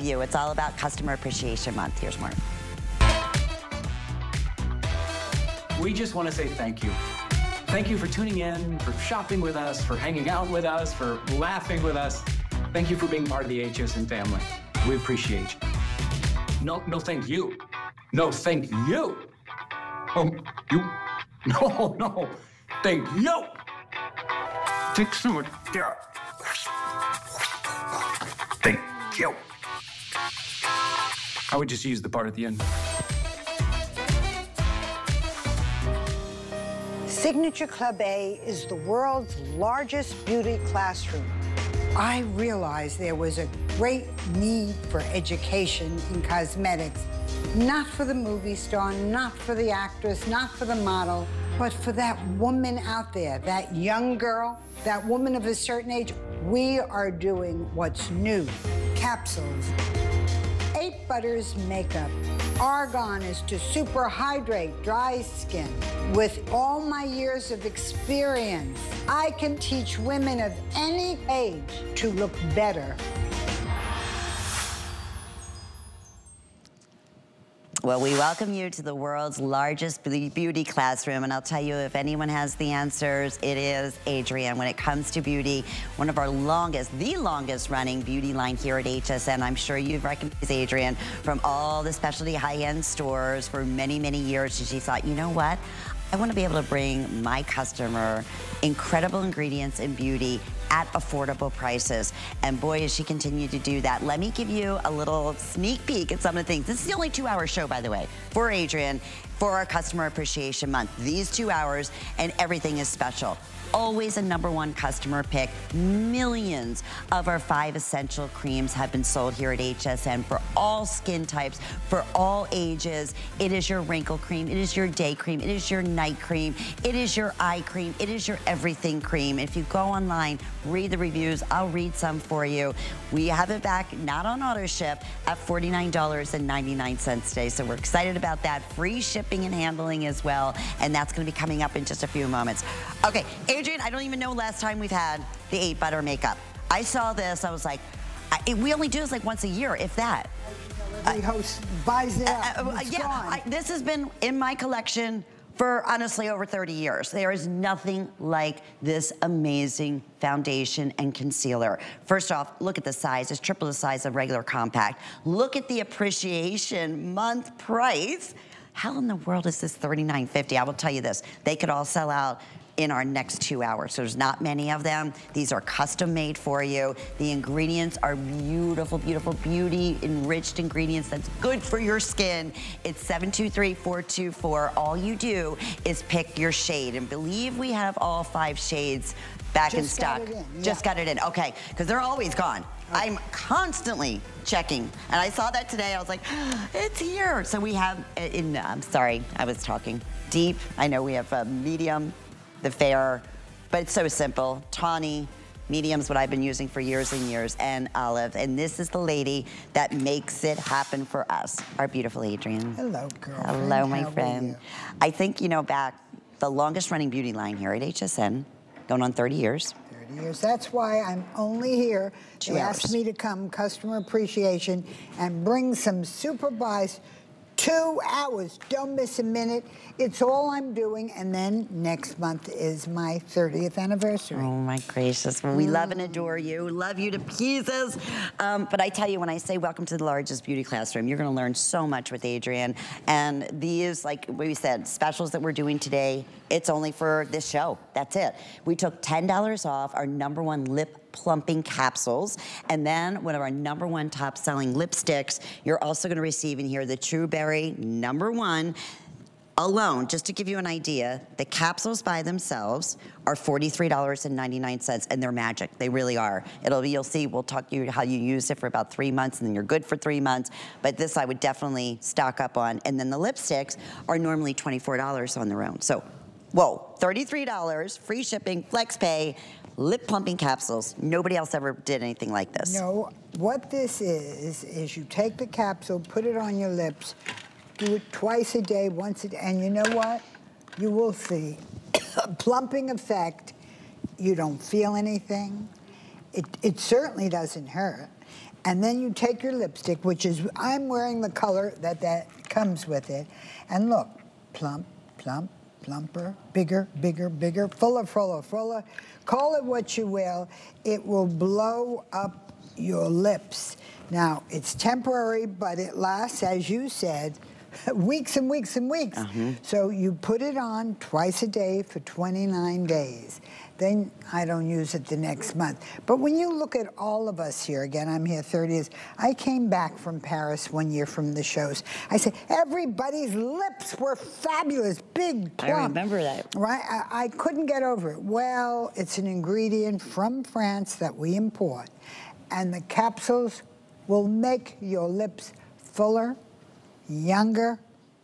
you. It's all about Customer Appreciation Month. Here's more. We just want to say thank you. Thank you for tuning in, for shopping with us, for hanging out with us, for laughing with us. Thank you for being part of the HSN family. We appreciate you. No, no, thank you. No, thank you. Um, you. No, no. Thank you. Take some. Thank you. I would just use the part at the end. Signature Club A is the world's largest beauty classroom. I realized there was a great need for education in cosmetics, not for the movie star, not for the actress, not for the model, but for that woman out there, that young girl, that woman of a certain age. We are doing what's new, capsules, Butters makeup. Argan is to super hydrate dry skin. With all my years of experience, I can teach women of any age to look better Well, we welcome you to the world's largest beauty classroom, and I'll tell you, if anyone has the answers, it is Adrienne. When it comes to beauty, one of our longest, the longest running beauty line here at HSN. I'm sure you've recognized Adrienne from all the specialty high-end stores for many, many years, and she thought, you know what? I want to be able to bring my customer incredible ingredients in beauty at affordable prices. And boy, does she continued to do that. Let me give you a little sneak peek at some of the things. This is the only two hour show, by the way, for Adrienne for our Customer Appreciation Month. These two hours and everything is special always a number one customer pick. Millions of our five essential creams have been sold here at HSN for all skin types, for all ages. It is your wrinkle cream, it is your day cream, it is your night cream, it is your eye cream, it is your everything cream. If you go online, read the reviews, I'll read some for you. We have it back, not on auto ship, at $49.99 today. So we're excited about that. Free shipping and handling as well. And that's gonna be coming up in just a few moments. Okay, Adrienne, I don't even know last time we've had the 8 Butter makeup. I saw this, I was like, I, we only do this like once a year, if that. Every host buys it up, uh, uh, yeah, I, this has been in my collection for honestly over 30 years. There is nothing like this amazing foundation and concealer. First off, look at the size. It's triple the size of regular compact. Look at the appreciation month price. How in the world is this $39.50? I will tell you this, they could all sell out in our next two hours. So there's not many of them. These are custom made for you. The ingredients are beautiful, beautiful, beauty enriched ingredients that's good for your skin. It's 723424. All you do is pick your shade and believe we have all five shades back Just in stock. in, yeah. Just got it in. Okay, because they're always gone. Okay. I'm constantly checking. And I saw that today. I was like, it's here. So we have, uh, in, I'm sorry, I was talking. Deep, I know we have a medium, the fair, but it's so simple. Tawny, medium's what I've been using for years and years, and olive. And this is the lady that makes it happen for us, our beautiful Adrienne. Hello, girl. Hello, my How friend. I think, you know, back the longest running beauty line here at HSN, going on 30 years. 30 years. That's why I'm only here. Two they hours. asked me to come, customer appreciation, and bring some super buys Two hours, don't miss a minute. It's all I'm doing, and then next month is my 30th anniversary. Oh my gracious, well, we mm. love and adore you, love you to pieces. Um, but I tell you, when I say welcome to the largest beauty classroom, you're gonna learn so much with Adrienne. And these, like we said, specials that we're doing today, it's only for this show, that's it. We took $10 off our number one lip plumping capsules. And then one of our number one top selling lipsticks, you're also gonna receive in here the True Berry number one alone, just to give you an idea, the capsules by themselves are $43.99 and they're magic. They really are. It'll be, you'll see, we'll talk to you how you use it for about three months and then you're good for three months. But this I would definitely stock up on. And then the lipsticks are normally $24 on their own. So, whoa, $33, free shipping, flex pay, lip plumping capsules. Nobody else ever did anything like this. No, what this is, is you take the capsule, put it on your lips, do it twice a day, once a day, and you know what? You will see a plumping effect. You don't feel anything. It, it certainly doesn't hurt. And then you take your lipstick, which is, I'm wearing the color that that comes with it. And look, plump, plump, plumper, bigger, bigger, bigger, fuller, fuller, fuller. Call it what you will. It will blow up your lips. Now, it's temporary, but it lasts, as you said, weeks and weeks and weeks. Uh -huh. So you put it on twice a day for 29 days. Then I don't use it the next month. But when you look at all of us here, again, I'm here 30 years, I came back from Paris one year from the shows. I said, everybody's lips were fabulous, big, plump. I remember that. Right? I, I couldn't get over it. Well, it's an ingredient from France that we import. And the capsules will make your lips fuller, younger,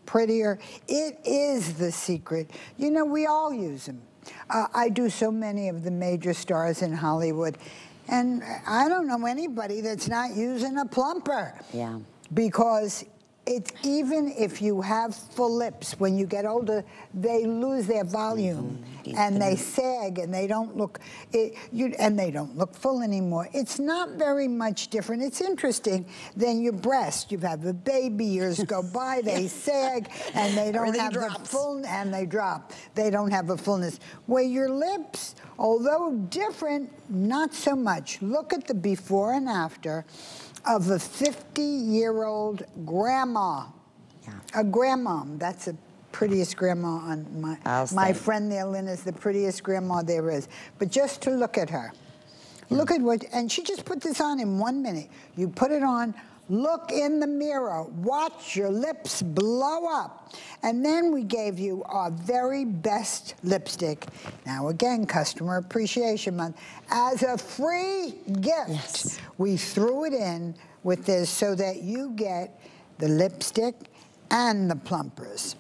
prettier. It is the secret. You know, we all use them. Uh, I do so many of the major stars in Hollywood, and I don't know anybody that's not using a plumper. Yeah. Because it's even if you have full lips, when you get older, they lose their volume mm -hmm. and they sag and they don't look it, you, and they don't look full anymore. It's not very much different. It's interesting than your breast. You have a baby, years go by, they sag and they don't Everything have drops. the full and they drop. They don't have a fullness. Where your lips, although different, not so much. Look at the before and after of a 50-year-old grandma. Yeah. A grandma. That's the prettiest grandma on my my friend there, Lynn, is the prettiest grandma there is. But just to look at her. Yeah. Look hmm. at what, and she just put this on in one minute. You put it on, Look in the mirror. Watch your lips blow up. And then we gave you our very best lipstick. Now again, Customer Appreciation Month. As a free gift, yes. we threw it in with this so that you get the lipstick and the plumpers.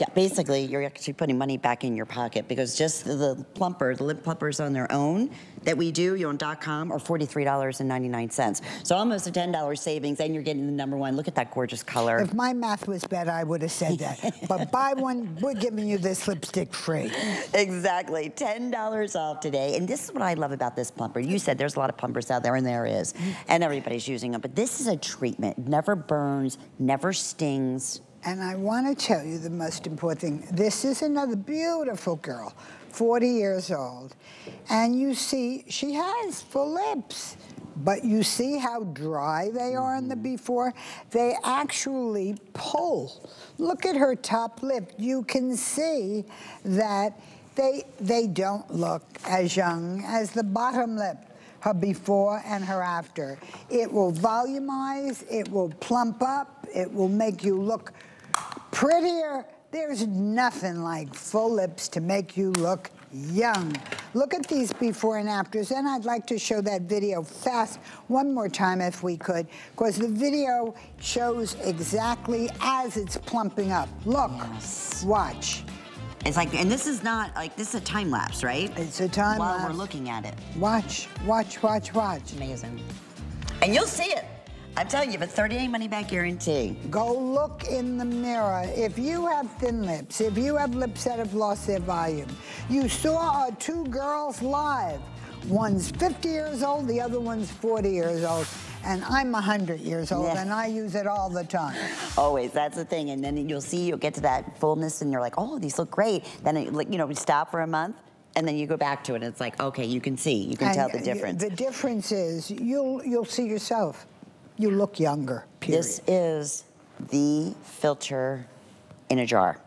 Yeah, basically, you're actually putting money back in your pocket because just the plumper, the lip plumpers on their own that we do, you know, .com, are $43.99. So almost a $10 savings, and you're getting the number one. Look at that gorgeous color. If my math was better, I would have said that. but buy one, we're giving you this lipstick free. Exactly, $10 off today. And this is what I love about this plumper. You said there's a lot of plumpers out there, and there is, and everybody's using them. But this is a treatment. Never burns, never stings. And I want to tell you the most important thing. This is another beautiful girl, 40 years old. And you see, she has full lips. But you see how dry they are in the mm-hmm. before? They actually pull. Look at her top lip. You can see that they, they don't look as young as the bottom lip her before and her after. It will volumize, it will plump up, it will make you look prettier. There's nothing like full lips to make you look young. Look at these before and afters, and I'd like to show that video fast one more time if we could, because the video shows exactly as it's plumping up. Look, yes. watch. It's like, and this is not, like, this is a time lapse, right? It's a time While lapse. While we're looking at it. Watch, watch, watch, watch. Amazing. And you'll see it. I'm telling you, it's 30 day money back guarantee. Go look in the mirror. If you have thin lips, if you have lips that have lost their volume, you saw our two girls live. One's 50 years old, the other one's 40 years old. And I'm 100 years old, yeah. and I use it all the time. Always, that's the thing. And then you'll see, you'll get to that fullness, and you're like, oh, these look great. Then, it, you know, we stop for a month, and then you go back to it, and it's like, okay, you can see, you can and tell the difference. The difference is you'll you'll see yourself you look younger, period. This is the filter in a jar.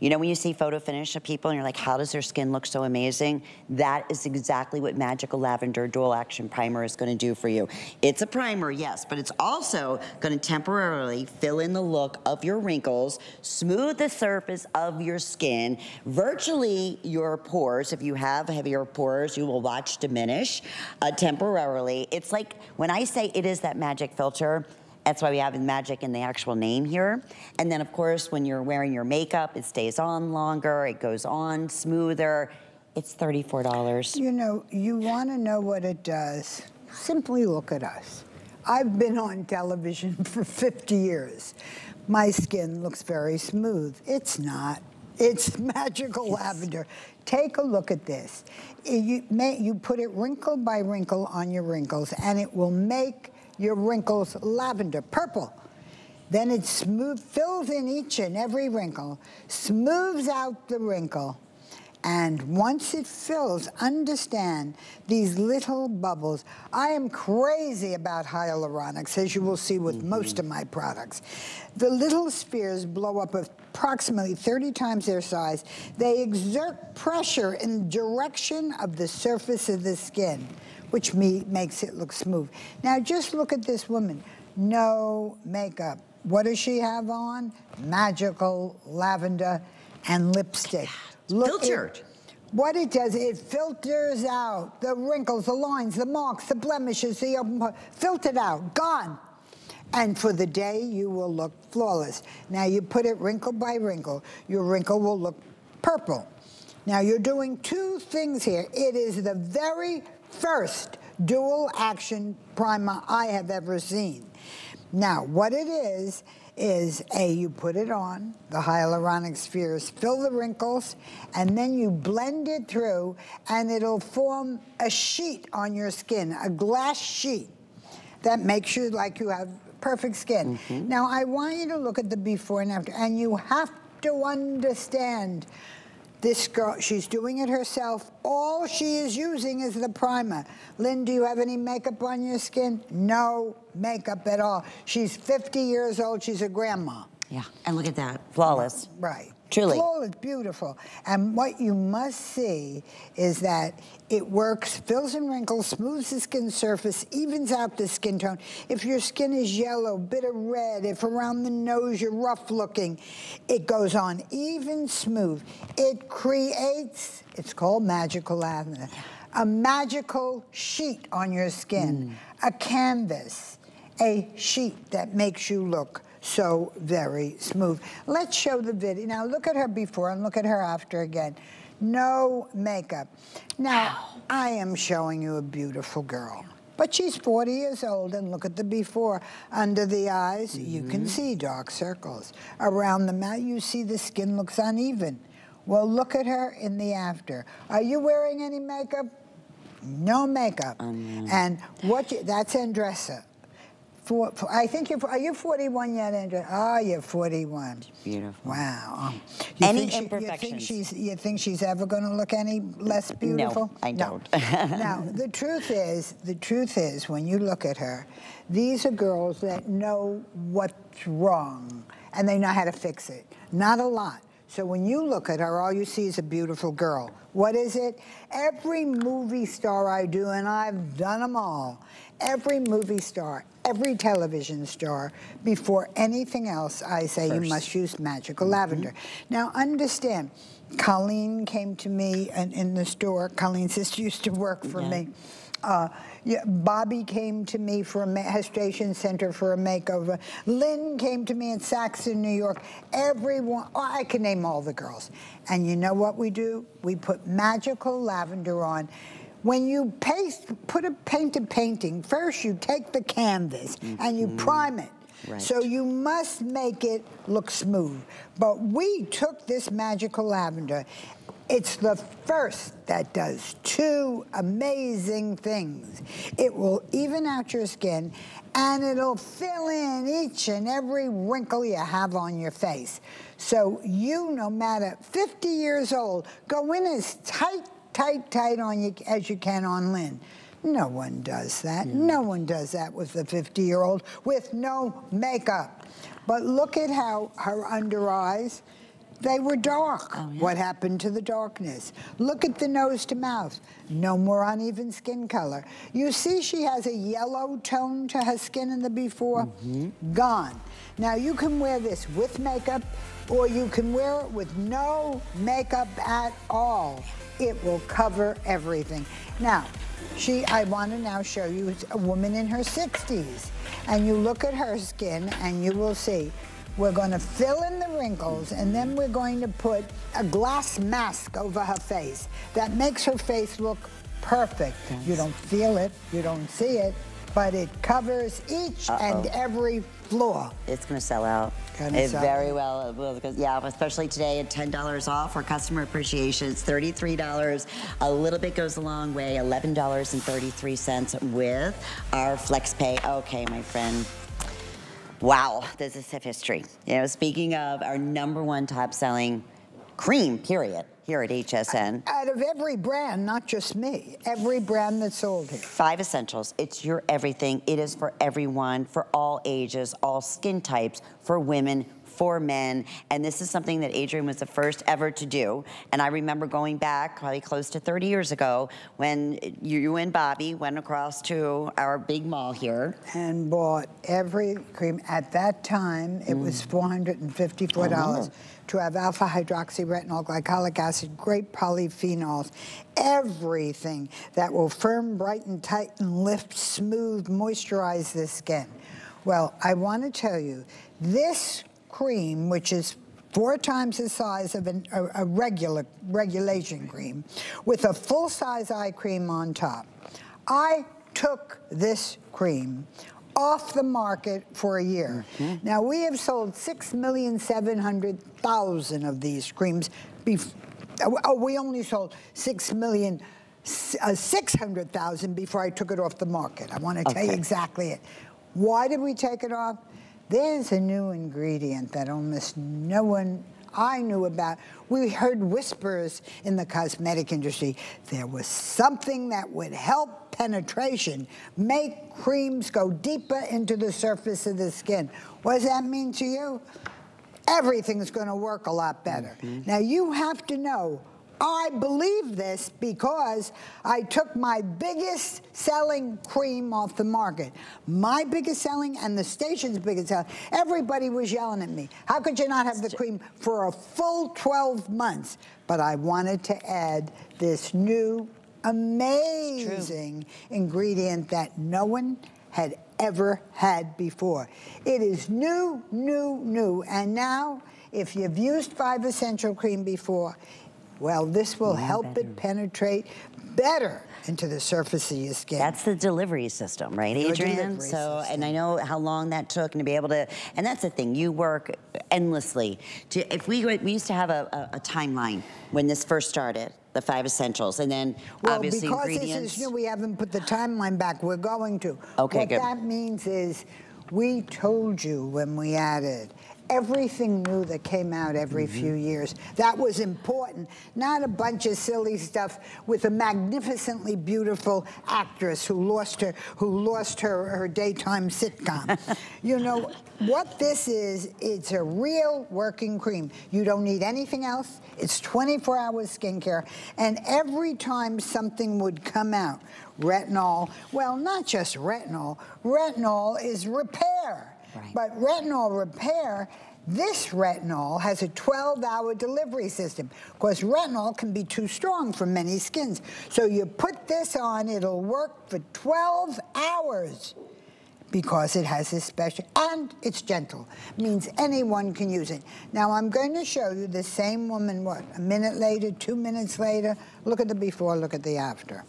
You know when you see photo finish of people and you're like, how does their skin look so amazing? That is exactly what Magical Lavender Dual Action Primer is gonna do for you. It's a primer, yes, but it's also gonna temporarily fill in the look of your wrinkles, smooth the surface of your skin, virtually your pores. If you have heavier pores, you will watch diminish uh, temporarily. It's like, when I say it is that magic filter, that's why we have the magic in the actual name here. And then of course, when you're wearing your makeup, it stays on longer, it goes on smoother. It's $34. You know, you wanna know what it does, simply look at us. I've been on television for 50 years. My skin looks very smooth. It's not. It's magical yes. lavender. Take a look at this. You, may, you put it wrinkle by wrinkle on your wrinkles, and it will make your wrinkles lavender, purple. Then it smooth, fills in each and every wrinkle, smooths out the wrinkle, and once it fills, understand these little bubbles. I am crazy about hyaluronics, as you will see with mm -hmm. most of my products. The little spheres blow up approximately 30 times their size. They exert pressure in the direction of the surface of the skin, which me makes it look smooth. Now just look at this woman. No makeup. What does she have on? Magical lavender and lipstick. Look filtered. It, what it does, it filters out the wrinkles, the lines, the marks, the blemishes, the open part, filtered out, gone. And for the day, you will look flawless. Now you put it wrinkle by wrinkle, your wrinkle will look purple. Now you're doing two things here. It is the very first dual action primer I have ever seen. Now, what it is, is A, you put it on, the hyaluronic spheres, fill the wrinkles, and then you blend it through, and it'll form a sheet on your skin, a glass sheet that makes you like you have perfect skin. Mm -hmm. Now, I want you to look at the before and after, and you have to understand this girl, she's doing it herself. All she is using is the primer. Lynn, do you have any makeup on your skin? No makeup at all. She's 50 years old. She's a grandma. Yeah, and look at that. Flawless. Right. Truly. Flawless, beautiful. And what you must see is that it works, fills in wrinkles, smooths the skin surface, evens out the skin tone. If your skin is yellow, bit of red, if around the nose you're rough looking, it goes on even smooth. It creates, it's called magical lavender, a magical sheet on your skin, mm. a canvas, a sheet that makes you look so very smooth. Let's show the video. Now look at her before and look at her after again. No makeup. Now, I am showing you a beautiful girl. But she's 40 years old, and look at the before. Under the eyes, mm -hmm. you can mm-hmm. see dark circles. Around the mouth, you see the skin looks uneven. Well, look at her in the after. Are you wearing any makeup? No makeup. Um, and what you, that's Andressa. For, for, I think you're, are you 41 yet, Andrea? Oh, you're 41. Beautiful. Wow. You any think imperfections? She, you, think she's, you think she's ever going to look any less beautiful? No, I don't. now, the truth is, the truth is, when you look at her, these are girls that know what's wrong, and they know how to fix it. Not a lot. So when you look at her, all you see is a beautiful girl. What is it? Every movie star I do, and I've done them all, every movie star, every television star, before anything else, I say First. you must use magical mm -hmm. lavender. Now, understand, Colleen came to me in, in the store. Colleen's sister used to work for yeah. me. Uh, yeah, Bobby came to me for a Hestation Center for a makeover. Lynn came to me in Saxon, New York. Everyone, oh, I can name all the girls. And you know what we do? We put magical lavender on. When you paste, put a painted painting, first you take the canvas mm -hmm. and you mm-hmm. prime it. Right. So you must make it look smooth. But we took this magical lavender. It's the first that does two amazing things. It will even out your skin and it'll fill in each and every wrinkle you have on your face. So you, no matter 50 years old, go in as tight tight, tight on you as you can on Lynn. No one does that. Mm. No one does that with a 50-year-old with no makeup. But look at how her under eyes, they were dark. Oh, yeah. What happened to the darkness? Look at the nose to mouth. No more uneven skin color. You see she has a yellow tone to her skin in the before? Mm -hmm. Gone. Now you can wear this with makeup or you can wear it with no makeup at all it will cover everything. Now, she, I want to now show you a woman in her 60s. And you look at her skin and you will see we're going to fill in the wrinkles and then we're going to put a glass mask over her face that makes her face look perfect. Yes. You don't feel it, you don't see it, but it covers each uh -oh. and every floor. It's going to sell out. It very well will. Yeah, especially today at $10 off for customer appreciation. It's $33. A little bit goes a long way. $11.33 with our flex pay. Okay, my friend. Wow, this is history. You know, speaking of our number one top selling cream, period here at HSN. Out of every brand, not just me, every brand that's sold here. Five Essentials, it's your everything. It is for everyone, for all ages, all skin types, for women, for men. And this is something that Adrienne was the first ever to do. And I remember going back probably close to 30 years ago when you and Bobby went across to our big mall here. And bought every cream. At that time, it mm. was $454. Oh to have alpha hydroxy, hydroxyretinol, glycolic acid, grape polyphenols, everything that will firm, brighten, tighten, lift, smooth, moisturize the skin. Well, I want to tell you, this cream, which is four times the size of an, a, a regular regulation cream, with a full-size eye cream on top, I took this cream off the market for a year. Mm -hmm. Now, we have sold 6,700,000 of these creams. Oh, we only sold 6 million, uh, 600,000 before I took it off the market. I want to okay. tell you exactly it. Why did we take it off? There's a new ingredient that almost no one I knew about. We heard whispers in the cosmetic industry. There was something that would help penetration, make creams go deeper into the surface of the skin. What does that mean to you? Everything's going to work a lot better. Mm -hmm. Now, you have to know I believe this because I took my biggest selling cream off the market. My biggest selling and the station's biggest selling. Everybody was yelling at me. How could you not have the cream for a full 12 months? But I wanted to add this new amazing ingredient that no one had ever had before. It is new, new, new. And now, if you've used Five Essential Cream before, well, this will yeah, help better. it penetrate better into the surface of your skin. That's the delivery system, right, Adrienne? So, system. and I know how long that took and to be able to, and that's the thing, you work endlessly. To, if we, we used to have a, a, a timeline when this first started, the five essentials, and then well, obviously because. This is new, we haven't put the timeline back. We're going to. Okay, what good. that means is we told you when we added everything new that came out every mm -hmm. few years. That was important. Not a bunch of silly stuff with a magnificently beautiful actress who lost her who lost her, her daytime sitcom. you know, what this is, it's a real working cream. You don't need anything else. It's 24 hours skincare. And every time something would come out, retinol, well, not just retinol, retinol is repair. But retinol repair, this retinol has a 12-hour delivery system. Of course, retinol can be too strong for many skins. So you put this on, it'll work for 12 hours because it has this special, and it's gentle. Means anyone can use it. Now, I'm going to show you the same woman, what, a minute later, two minutes later? Look at the before, look at the after.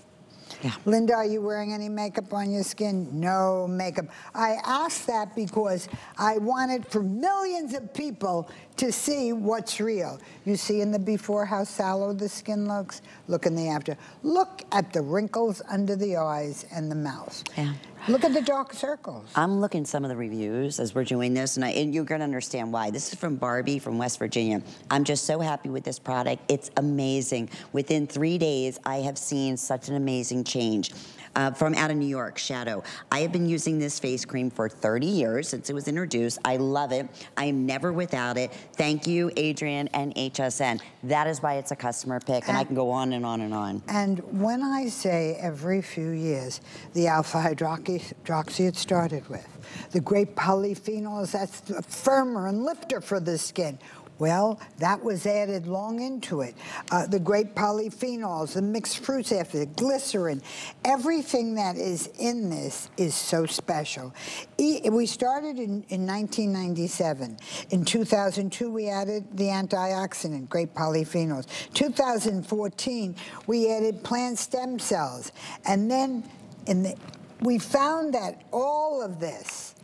Yeah. Linda, are you wearing any makeup on your skin? No makeup. I asked that because I wanted for millions of people to see what's real. You see in the before how sallow the skin looks? Look in the after. Look at the wrinkles under the eyes and the mouth. Yeah. Look at the dark circles. I'm looking some of the reviews as we're doing this, and, I, and, you're going to understand why. This is from Barbie from West Virginia. I'm just so happy with this product. It's amazing. Within three days, I have seen such an amazing change uh, from out of New York, Shadow. I have been using this face cream for 30 years since it was introduced. I love it. I am never without it. Thank you, Adrienne and HSN. That is why it's a customer pick, and, and I can go on and on and on. And when I say every few years, the alpha hydroxy it started with, the grape polyphenols, that's firmer and lifter for the skin. Well, that was added long into it. Uh, the grape polyphenols, the mixed fruits after the glycerin, everything that is in this is so special. E we started in, in 1997. In 2002, we added the antioxidant, grape polyphenols. 2014, we added plant stem cells. And then in the we found that all of this,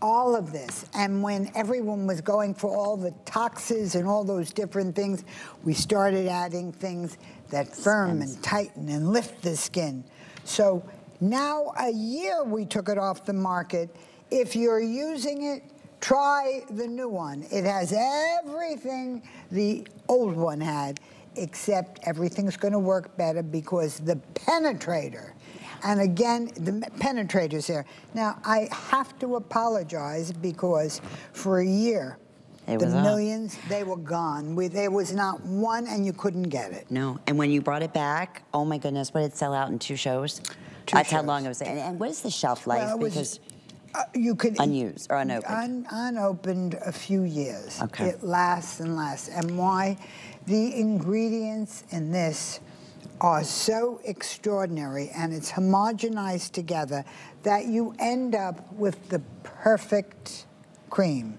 all of this, and when everyone was going for all the toxins and all those different things, we started adding things that firm and tighten and lift the skin. So now a year we took it off the market. If you're using it, try the new one. It has everything the old one had, except everything's going to work better because the penetrator and again, the penetrators there. Now, I have to apologize because for a year, it the millions, up. they were gone. We, there was not one, and you couldn't get it. No, and when you brought it back, oh my goodness, what did it sell out in two shows? Two That's shows. how long it was. And, and what is the shelf life? Well, because uh, you could unused or unopened. Un, unopened a few years. Okay. It lasts and lasts. And why? The ingredients in this are so extraordinary and it's homogenized together that you end up with the perfect cream.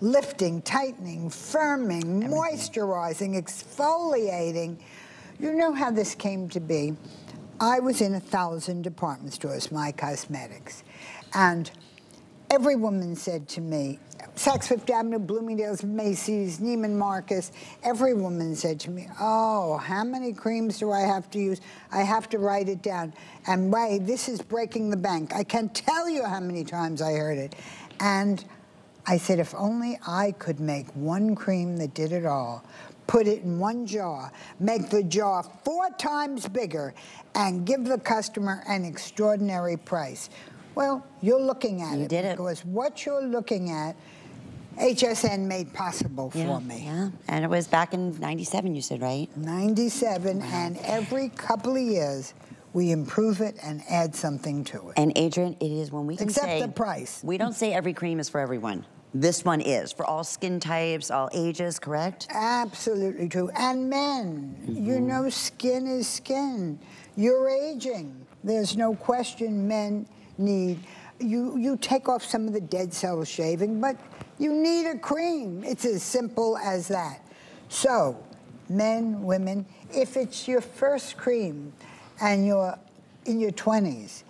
Lifting, tightening, firming, Everything. moisturizing, exfoliating. You know how this came to be. I was in a thousand department stores, my cosmetics, and every woman said to me, Saks Fifth Avenue, Bloomingdale's, Macy's, Neiman Marcus, every woman said to me, oh, how many creams do I have to use? I have to write it down. And wait, this is breaking the bank. I can't tell you how many times I heard it. And I said, if only I could make one cream that did it all, put it in one jar, make the jar four times bigger, and give the customer an extraordinary price. Well, you're looking at you it. did it. Because what you're looking at, HSN made possible yeah, for me. Yeah, and it was back in 97, you said, right? 97, wow. and every couple of years, we improve it and add something to it. And Adrienne, it is when we can Except say... the price. We don't say every cream is for everyone. This one is for all skin types, all ages, correct? Absolutely true. And men, mm -hmm. you mm-hmm. know skin is skin. You're aging. There's no question men need, you, you take off some of the dead cell shaving, but you need a cream. It's as simple as that. So, men, women, if it's your first cream and you're in your 20s,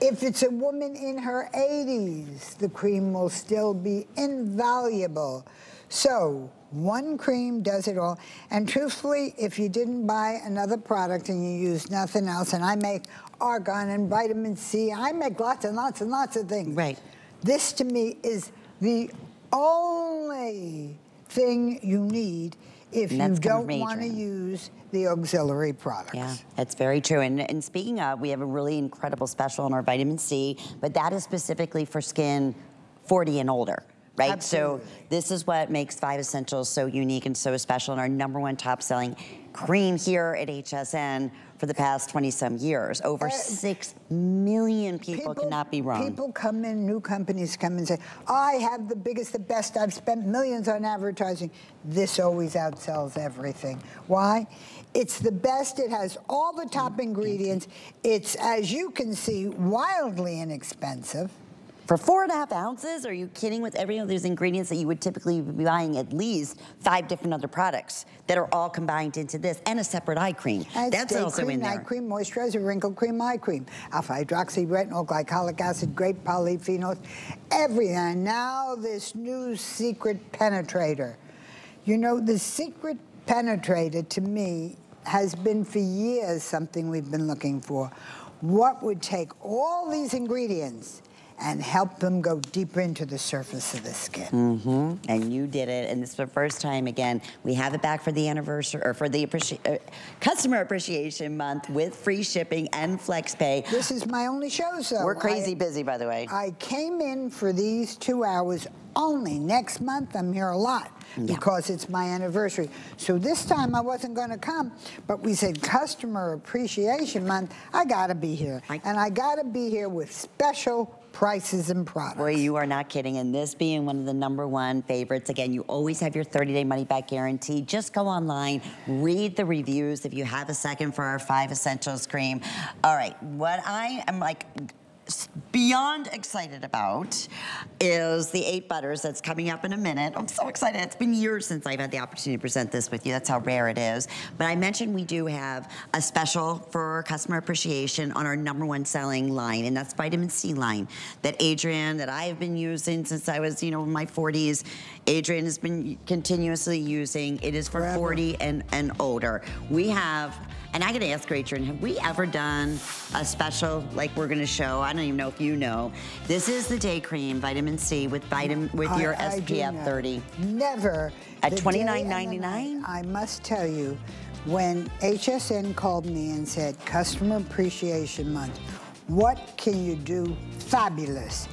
if it's a woman in her 80s, the cream will still be invaluable. So, one cream does it all. And truthfully, if you didn't buy another product and you use nothing else, and I make argan and vitamin C, I make lots and lots and lots of things. Right. This to me is the only thing you need if you don't want to use the auxiliary products. Yeah, that's very true. And, and speaking of, we have a really incredible special on our vitamin C, but that is specifically for skin 40 and older right? Absolutely. So this is what makes Five Essentials so unique and so special and our number one top selling cream here at HSN for the past 20 some years. Over uh, 6 million people, people, cannot be wrong. People come in, new companies come in and say, I have the biggest, the best, I've spent millions on advertising. This always outsells everything. Why? It's the best, it has all the top mm, ingredients. It's, as you can see, wildly inexpensive. For four and a half ounces, are you kidding with every one of those ingredients that you would typically be buying at least five different other products that are all combined into this and a separate eye cream. That's, That's also cream, in there. Night cream, moisturizer, wrinkle cream, eye cream, alpha hydroxy, retinol, glycolic acid, grape polyphenols, everything. Now this new secret penetrator. You know, the secret penetrator to me has been for years something we've been looking for. What would take all these ingredients and help them go deeper into the surface of the skin. Mm -hmm. And you did it, and this is the first time, again, we have it back for the anniversary, or for the appreci uh, Customer Appreciation Month with free shipping and flex pay. This is my only show, so. We're crazy I, busy, by the way. I came in for these two hours only. Next month, I'm here a lot because yeah. it's my anniversary. So this time I wasn't going to come, but we said Customer Appreciation Month, I got to be here. I and I got to be here with special prices and products. Boy, you are not kidding. And this being one of the number one favorites, again, you always have your 30-day money-back guarantee. Just go online, read the reviews if you have a second for our five essentials cream. All right, what I am like beyond excited about is the eight butters that's coming up in a minute. I'm so excited. It's been years since I've had the opportunity to present this with you. That's how rare it is. But I mentioned we do have a special for customer appreciation on our number one selling line, and that's vitamin C line that Adrienne, that I have been using since I was, you know, in my 40s. Adrienne has been continuously using. It is for Forever. 40 and, and older. We have and I gotta ask Adrienne, have we ever done a special like we're gonna show? I don't even know if you know. This is the day cream, vitamin C with vitamin with I, your I SPF 30. Never. At $29.99? I must tell you, when HSN called me and said, Customer Appreciation Month, what can you do fabulous?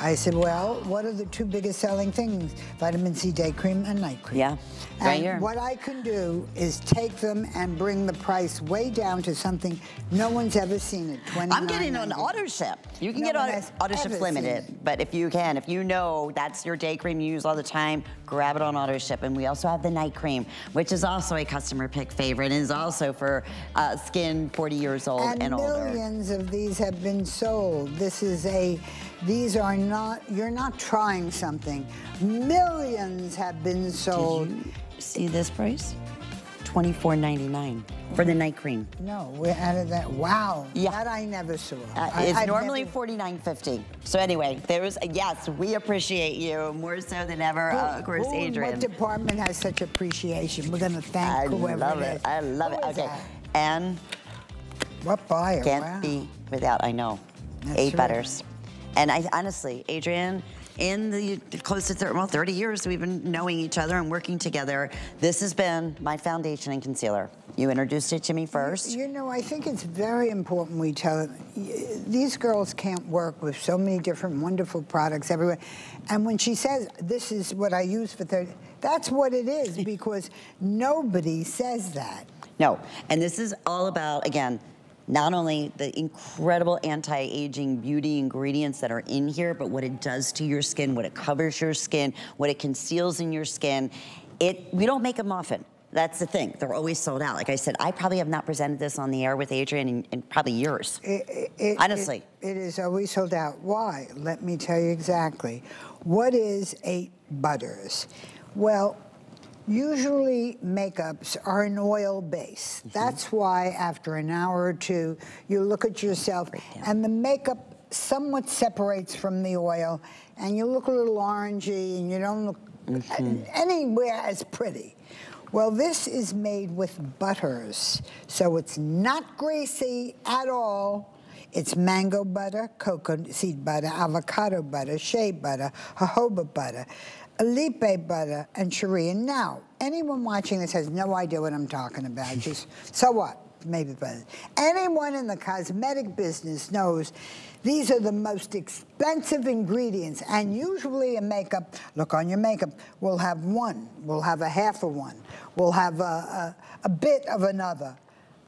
I said, well, what are the two biggest selling things? Vitamin C day cream and night cream. Yeah, right and here. what I can do is take them and bring the price way down to something no one's ever seen it, 20 I'm getting on auto ship. You can no get on auto ship limited, but if you can, if you know that's your day cream you use all the time, grab it on auto ship. And we also have the night cream, which is also a customer pick favorite and is also for uh, skin 40 years old and, and older. millions of these have been sold. This is a these are not, you're not trying something. Millions have been sold. Did you see this price? $24.99 for the night cream. No, we're out of that. Wow. Yeah. That I never saw. Uh, I, it's I've normally $49.50. So anyway, there was, yes, we appreciate you more so than ever. Who, uh, of course, who, Adrienne. What department has such appreciation? We're going to thank I whoever love it. I love who it. Okay. That? And what buyer? Can't wow. be without, I know, That's eight right. butters. And I honestly, Adrienne, in the close to 30, well, 30 years we've been knowing each other and working together, this has been my foundation and concealer. You introduced it to me first. You, know, I think it's very important we tell. These girls can't work with so many different wonderful products everywhere. And when she says, this is what I use for 30, that's what it is because nobody says that. No, and this is all about, again, not only the incredible anti-aging beauty ingredients that are in here, but what it does to your skin, what it covers your skin, what it conceals in your skin. It, we don't make them often. That's the thing. They're always sold out. Like I said, I probably have not presented this on the air with Adrienne in, in probably years. It, it, Honestly. It, it is always sold out. Why? Let me tell you exactly. What is eight butters? Well, Usually makeups are an oil base. Mm -hmm. That's why after an hour or two, you look at yourself and the makeup somewhat separates from the oil and you look a little orangey and you don't look mm -hmm. anywhere as pretty. Well, this is made with butters, so it's not greasy at all. It's mango butter, coconut seed butter, avocado butter, shea butter, jojoba butter. Illipe butter and. And now, anyone watching this has no idea what I'm talking about. Just, so what? Maybe butter. Anyone in the cosmetic business knows these are the most expensive ingredients. And usually a makeup, look on your makeup, will have one, will have a half of one, will have a, a, a bit of another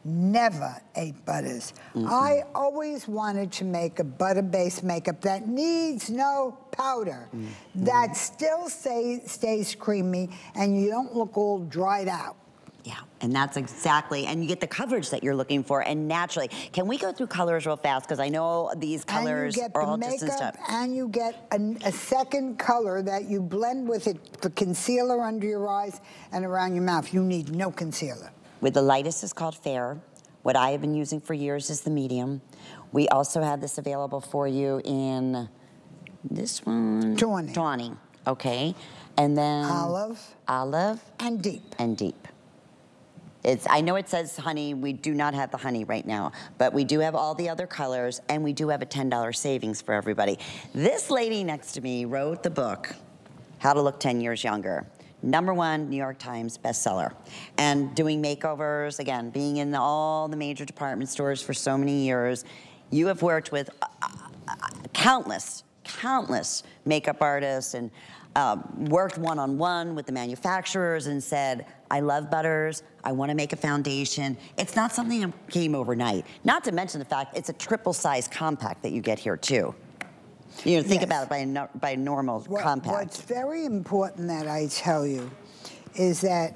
never eight butters. Mm -hmm. I always wanted to make a butter-based makeup that needs no powder, mm -hmm. that still stay, stays creamy, and you don't look all dried out. Yeah, and that's exactly, and you get the coverage that you're looking for, and naturally. Can we go through colors real fast? Because I know these colors are all makeup, just stuff. And you get a, a, second color that you blend with it for concealer under your eyes and around your mouth. You need no concealer. With the lightest is called Fair. What I have been using for years is the medium. We also have this available for you in this one. Tawny. Tawny, okay. And then. Olive. Olive. And deep. And deep. It's, I know it says honey, we do not have the honey right now, but we do have all the other colors and we do have a $10 savings for everybody. This lady next to me wrote the book, How to Look 10 Years Younger number one New York Times bestseller. And doing makeovers, again, being in all the major department stores for so many years, you have worked with uh, uh, countless, countless makeup artists and um, worked one-on-one -on -one with the manufacturers and said, I love butters, I wanna make a foundation. It's not something that came overnight. Not to mention the fact it's a triple size compact that you get here too. You know, think yes. about it by, no, by normal what, compact. What's very important that I tell you is that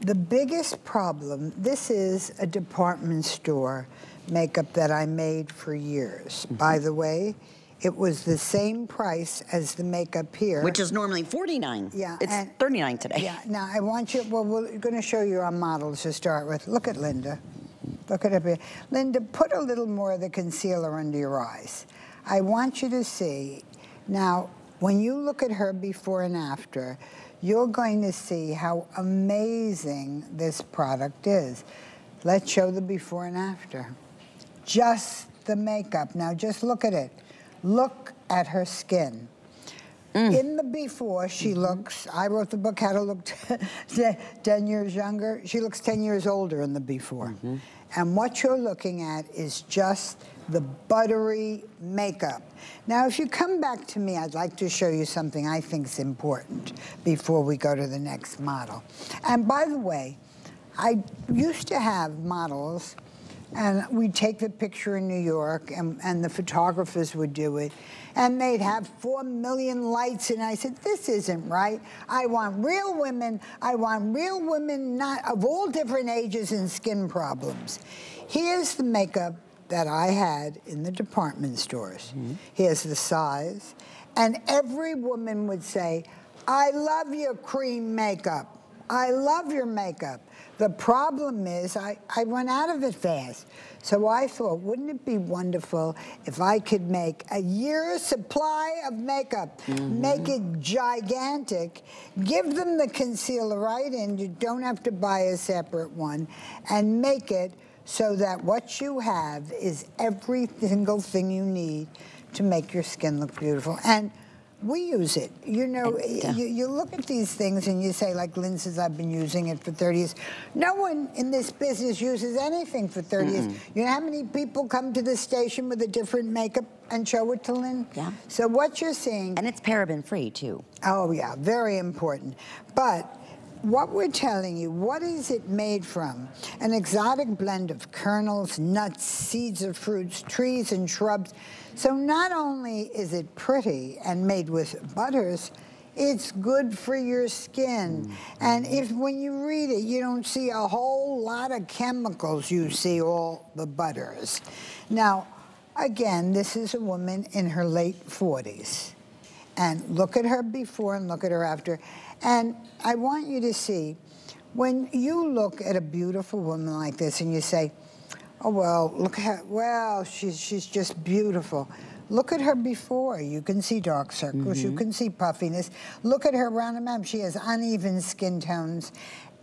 the biggest problem, this is a department store makeup that I made for years. Mm -hmm. By the way, it was the same price as the makeup here. Which is normally 49. Yeah. It's 39 today. Yeah. Now, I want you, well, we're going to show you our models to start with. Look at Linda. Look at it. Linda, put a little more of the concealer under your eyes. I want you to see. Now, when you look at her before and after, you're going to see how amazing this product is. Let's show the before and after. Just the makeup. Now just look at it. Look at her skin. Mm. In the before, she mm -hmm. looks, I wrote the book How to Look 10 years younger. She looks 10 years older in the before. Mm -hmm. And what you're looking at is just the buttery makeup. Now, if you come back to me, I'd like to show you something I think is important before we go to the next model. And by the way, I used to have models and we'd take the picture in New York and, and the photographers would do it and they'd have four million lights and I said, this isn't right. I want real women. I want real women not of all different ages and skin problems. Here's the makeup that I had in the department stores. Mm -hmm. Here's the size. And every woman would say, I love your cream makeup. I love your makeup. The problem is I, I went out of it fast. So I thought, wouldn't it be wonderful if I could make a year's supply of makeup, mm -hmm. make it gigantic, give them the concealer right in, you don't have to buy a separate one, and make it so that what you have is every single thing you need to make your skin look beautiful. And we use it. You know, you, you, look at these things and you say, like Lynn says, I've been using it for 30 years. No one in this business uses anything for 30 mm years. You know how many people come to the station with a different makeup and show it to Lynn? Yeah. So what you're seeing... And it's paraben free, too. Oh, yeah, very important. But what we're telling you, what is it made from? An exotic blend of kernels, nuts, seeds of fruits, trees, and shrubs. So not only is it pretty and made with butters, it's good for your skin. Mm -hmm. And if when you read it, you don't see a whole lot of chemicals, you see all the butters. Now, again, this is a woman in her late 40s. And look at her before and look at her after. And I want you to see, when you look at a beautiful woman like this and you say, oh, well, look at, her well, she's, she's just beautiful. Look at her before. You can see dark circles. Mm -hmm. You mm-hmm. can see puffiness. Look at her around the mouth. She has uneven skin tones.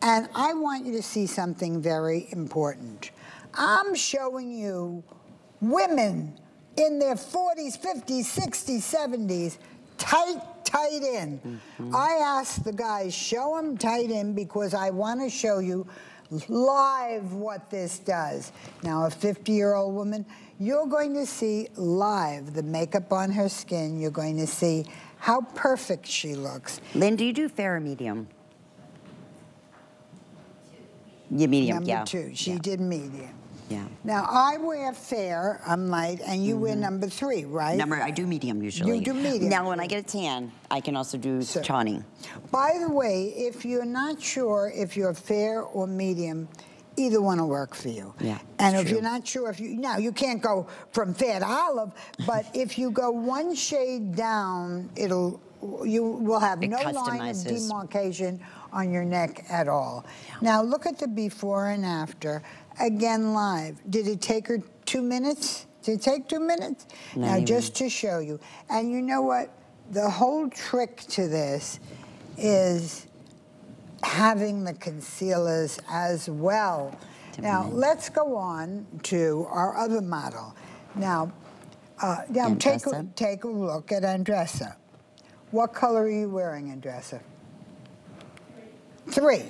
And I want you to see something very important. I'm showing you women in their 40s, 50s, 60s, 70s, tight tight in. Mm -hmm. I asked the guys, show them tight in because I want to show you live what this does. Now, a 50-year-old woman, you're going to see live the makeup on her skin. You're going to see how perfect she looks. Lynn, do you do fair or medium? Yeah, medium, Number yeah. two. She yeah. did medium. Yeah. Now I wear fair, I'm light, and you mm -hmm. wear mm-hmm. number three, right? Number, I do medium usually. You do medium. Now when I get a tan, I can also do so, tawny. By the way, if you're not sure if you're fair or medium, either one will work for you. Yeah. And if true. you're not sure if you now you can't go from fair to olive, but if you go one shade down, it'll you will have it no line of demarcation on your neck at all. Yeah. Now look at the before and after again live. Did it take her two minutes? Did it take two minutes? Not now, even. just to show you. And you know what? The whole trick to this is having the concealers as well. Now, let's go on to our other model. Now, uh, now take a, take a look at Andressa. What color are you wearing, Andressa? Three.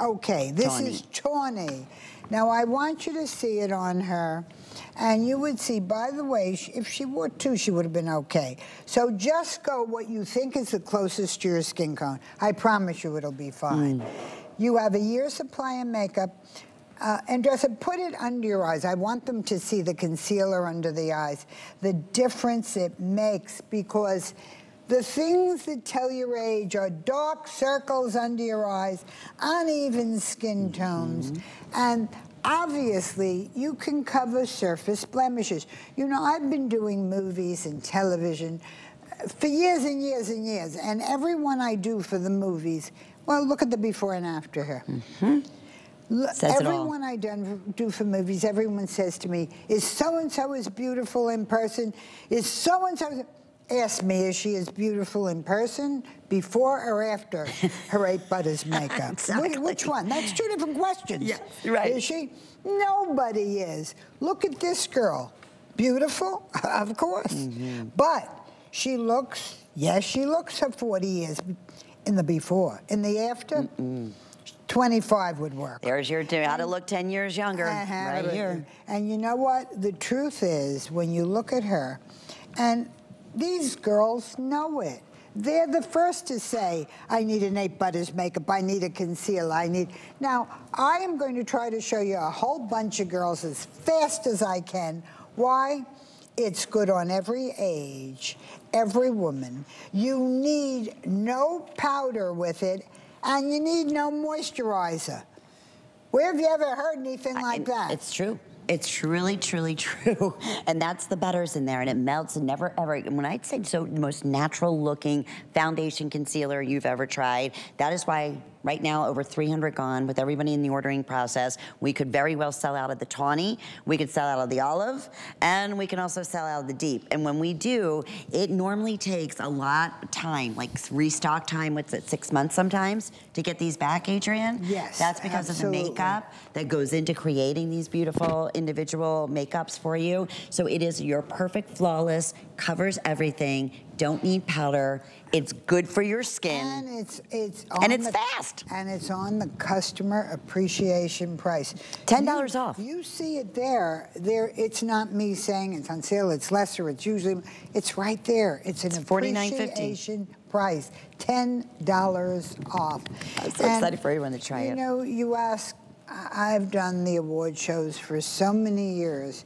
Okay, this tawny. is tawny. Now, I want you to see it on her. And you would see, by the way, if she wore two, she would have been okay. So just go what you think is the closest to your skin tone. I promise you it'll be fine. Mm. You have a year's supply of makeup. Uh, and just put it under your eyes. I want them to see the concealer under the eyes, the difference it makes because The things that tell your age are dark circles under your eyes, uneven skin tones, mm -hmm. and obviously you can cover surface blemishes. You know, I've been doing movies and television for years and years and years, and everyone I do for the movies, well, look at the before and after here. Mm -hmm. Says everyone I done, do for movies, everyone says to me, is so-and-so as beautiful in person? Is so-and-so... Ask me, is she as beautiful in person before or after her eight butters makeup? exactly. Which one? That's two different questions. Yes, right. Is she? Nobody is. Look at this girl. Beautiful, of course. Mm -hmm. But she looks, yes, she looks her 40 years in the before. In the after, mm -mm. 25 would work. There's your how to look 10 years younger, right here. And you know what? The truth is, when you look at her, and these girls know it. They're the first to say, I need an eight butters makeup, I need a concealer, I need... Now, I am going to try to show you a whole bunch of girls as fast as I can. Why? It's good on every age, every woman. You need no powder with it, and you need no moisturizer. Where have you ever heard anything like that? It's true. It's truly, truly true. And that's the butters in there and it melts and never ever, when I'd say so, the most natural looking foundation concealer you've ever tried, that is why Right now, over 300 gone with everybody in the ordering process. We could very well sell out of the tawny, we could sell out of the olive, and we can also sell out of the deep. And when we do, it normally takes a lot of time, like restock time, what's it, six months sometimes, to get these back, Adrienne? Yes, That's because absolutely. of the makeup that goes into creating these beautiful individual makeups for you. So it is your perfect, flawless, covers everything, don't need powder, it's good for your skin. And it's it's and it's the, fast. And it's on the customer appreciation price. Ten dollars off. You see it there. There, it's not me saying it's on sale. It's lesser. It's usually it's right there. It's an it's appreciation price. Ten dollars off. I'm so and, excited for everyone to try you it. You know, you ask. I've done the award shows for so many years.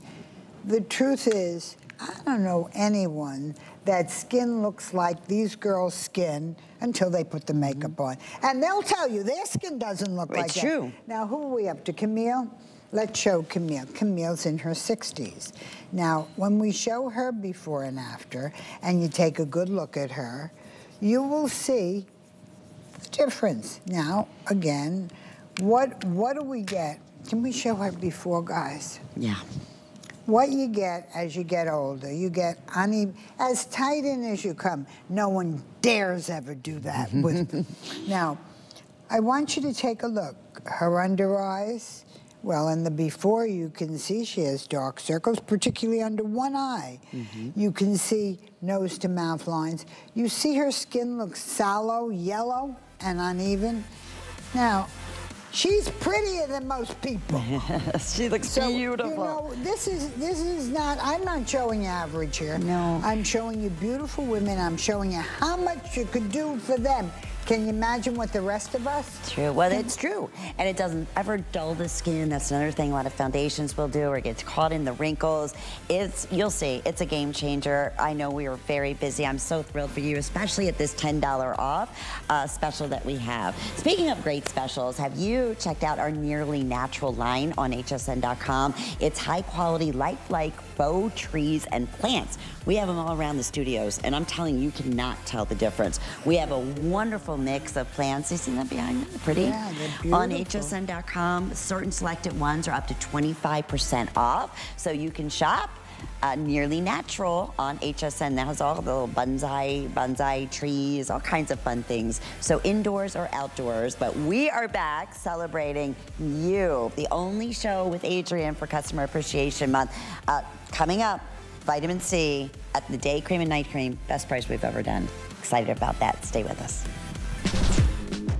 The truth is, I don't know anyone that skin looks like these girls' skin until they put the makeup mm-hmm. on. And they'll tell you their skin doesn't look it's like that. It's true. Now, who are we up to? Camille? Let's show Camille. Camille's in her 60s. Now, when we show her before and after, and you take a good look at her, you will see the difference. Now, again, what, what do we get? Can we show her before, guys? Yeah what you get as you get older, you get uneven, as tight in as you come. No one dares ever do that. with, now, I want you to take a look. Her under eyes, well, in the before, you can see she has dark circles, particularly under one eye. Mm -hmm. You can see nose to mouth lines. You see her skin looks sallow, yellow, and uneven. Now, She's prettier than most people. she looks so, beautiful. You know, this is this is not. I'm not showing you average here. No. I'm showing you beautiful women. I'm showing you how much you could do for them. Can you imagine what the rest of us? True. Well, it's true. And it doesn't ever dull the skin. That's another thing a lot of foundations will do or gets caught in the wrinkles. It's, you'll see, it's a game changer. I know we are very busy. I'm so thrilled for you, especially at this $10 off uh, special that we have. Speaking of great specials, have you checked out our Nearly Natural line on hsn.com? It's high quality, lifelike faux trees and plants. We have them all around the studios, and I'm telling you, you cannot tell the difference. We have a wonderful mix of plants. You see them behind me? Pretty. Yeah, On hsn.com, certain selected ones are up to 25% off, so you can shop uh, nearly natural on HSN. That has all the little bonsai, bonsai trees, all kinds of fun things. So indoors or outdoors, but we are back celebrating you, the only show with Adrienne for Customer Appreciation Month. Uh, coming up, vitamin C at the day cream and night cream. Best price we've ever done. Excited about that. Stay with us.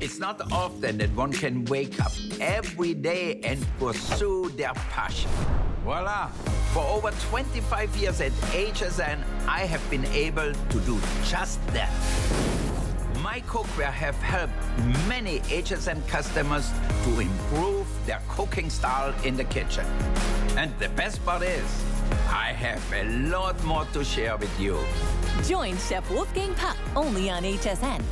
It's not often that one can wake up every day and pursue their passion. Voila! For over 25 years at HSN, I have been able to do just that. My cookware have helped many HSN customers to improve their cooking style in the kitchen. And the best part is, I have a lot more to share with you. Join Chef Wolfgang Puck only on HSN.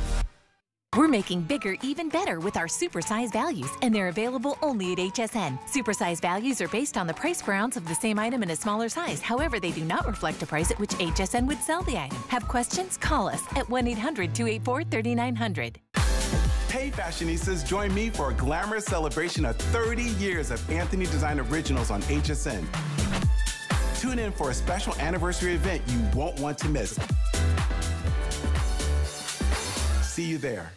We're making bigger even better with our supersize values, and they're available only at HSN. Supersize values are based on the price per ounce of the same item in a smaller size. However, they do not reflect a price at which HSN would sell the item. Have questions? Call us at 1 800 284 3900. Hey fashionistas, join me for a glamorous celebration of 30 years of Antthony Design Originals on HSN. Tune in for a special anniversary event you won't want to miss. See you there.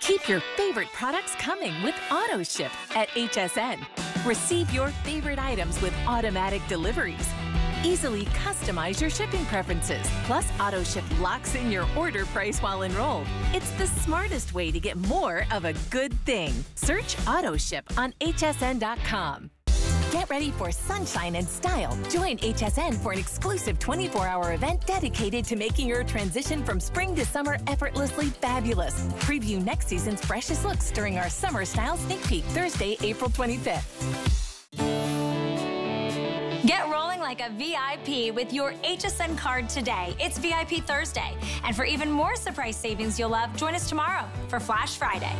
Keep your favorite products coming with AutoShip at HSN. Receive your favorite items with automatic deliveries. Easily customize your shipping preferences. Plus, AutoShip locks in your order price while enrolled. It's the smartest way to get more of a good thing. Search AutoShip on hsn.com. Get ready for sunshine and style. Join HSN for an exclusive 24 hour event dedicated to making your transition from spring to summer effortlessly fabulous. Preview next season's freshest looks during our summer style sneak peek Thursday, April 25th. Get rolling like a VIP with your HSN card today. It's VIP Thursday. And for even more surprise savings you'll love, join us tomorrow for Flash Friday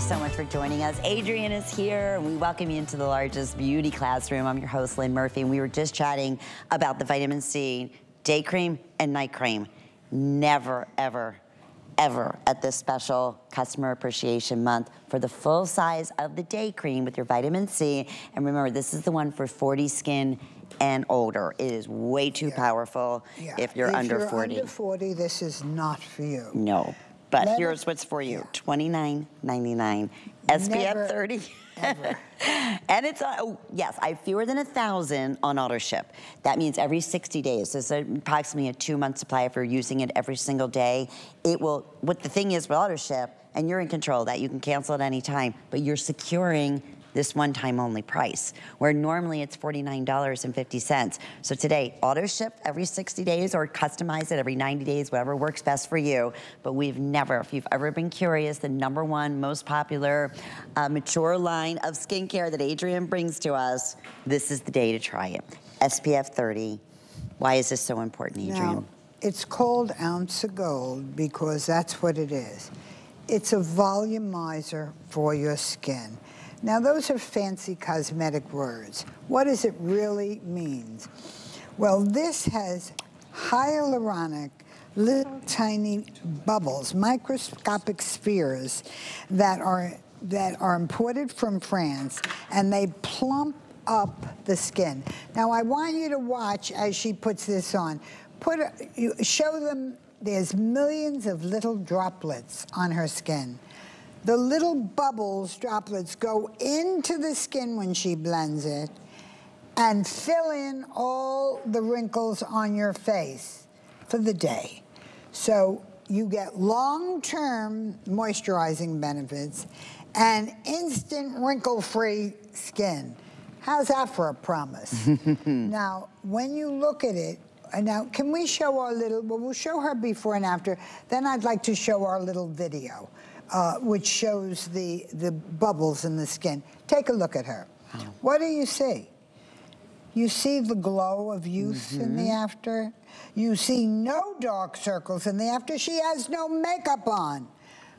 so much for joining us. Adrienne is here, and we welcome you into the largest beauty classroom. I'm your host, Lynn Murphy, and we were just chatting about the vitamin C day cream and night cream. Never, ever, ever at this special customer appreciation month for the full size of the day cream with your vitamin C. And remember, this is the one for 40 skin and older. It is way too yeah. powerful yeah. if you're if under you're 40. under 40, this is not for you. No. But Never, here's what's for you: twenty nine ninety nine, SPF thirty. and it's, oh, yes, I have fewer than a thousand on auto ship. That means every 60 days. So it's approximately a two month supply if you're using it every single day. It will, what the thing is with auto ship, and you're in control that, you can cancel at any time, but you're securing this one-time only price, where normally it's $49.50. So today, auto ship every 60 days or customize it every 90 days, whatever works best for you. But we've never, if you've ever been curious, the number one most popular uh, mature line of skincare that Adrienne brings to us, this is the day to try it. SPF 30. Why is this so important, Adrienne? Now, it's called ounce of gold because that's what it is. It's a volumizer for your skin. Now, those are fancy cosmetic words. What does it really mean? Well, this has hyaluronic little tiny bubbles, microscopic spheres that are that are imported from France and they plump up the skin. Now I want you to watch as she puts this on. Put a, show them there's millions of little droplets on her skin. The little bubbles, droplets, go into the skin when she blends it and fill in all the wrinkles on your face for the day. So you get long-term moisturizing benefits and instant wrinkle-free skin. How's that for a promise? now, when you look at it, uh, now, can we show our little, well, we'll show her before and after. Then I'd like to show our little video uh, which shows the, the bubbles in the skin. Take a look at her. Oh. What do you see? You see the glow of youth mm -hmm. in the mm-hmm. after. You see no dark circles in the after. She has no makeup on.